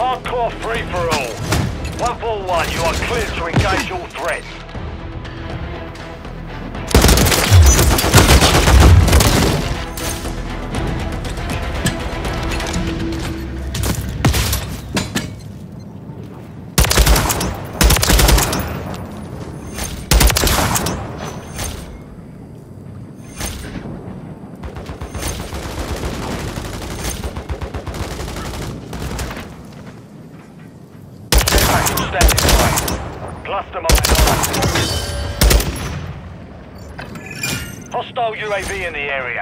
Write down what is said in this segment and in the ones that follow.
cloth free for all. 141, you are clear to engage all threats. Hostile UAV in the area.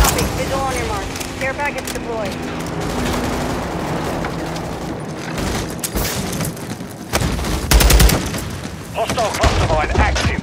Copy. Visual on your mark. Care package deployed. Hostile cluster mine active.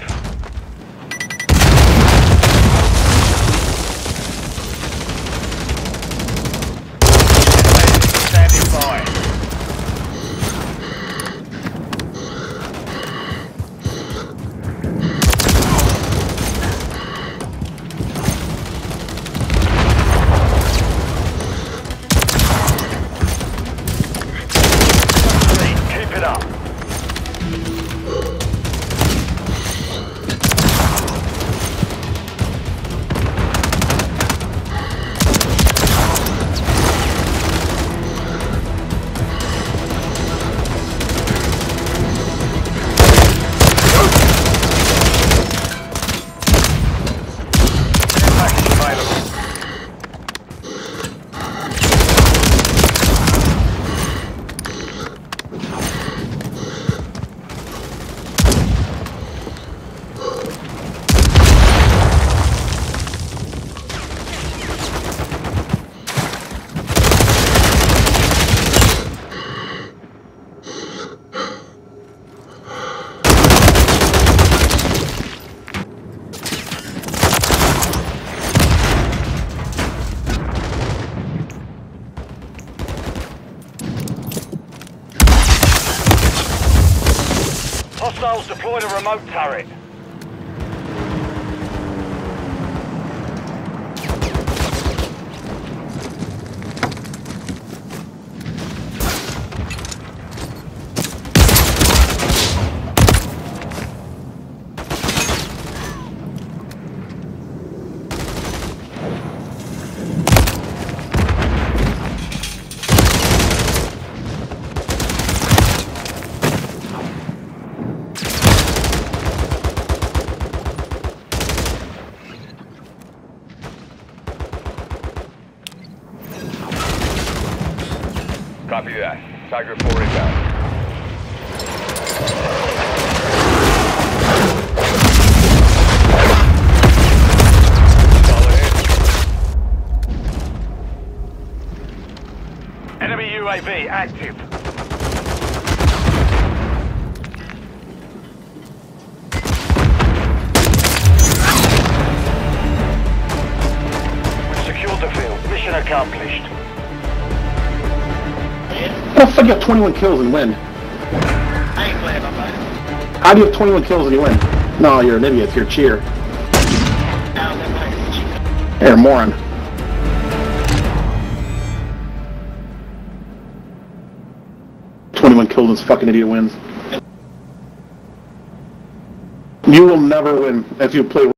Hostiles deployed a remote turret. Copy that. Tiger 4 inbound. Enemy UAV active. We've secured the field. Mission accomplished. How the fuck you have 21 kills and win? I ain't playing my fight. How do you have 21 kills and you win? No, you're an idiot. You're a cheater. Now. You're a moron. Twenty-one kills and this fucking idiot wins. You will never win if you play.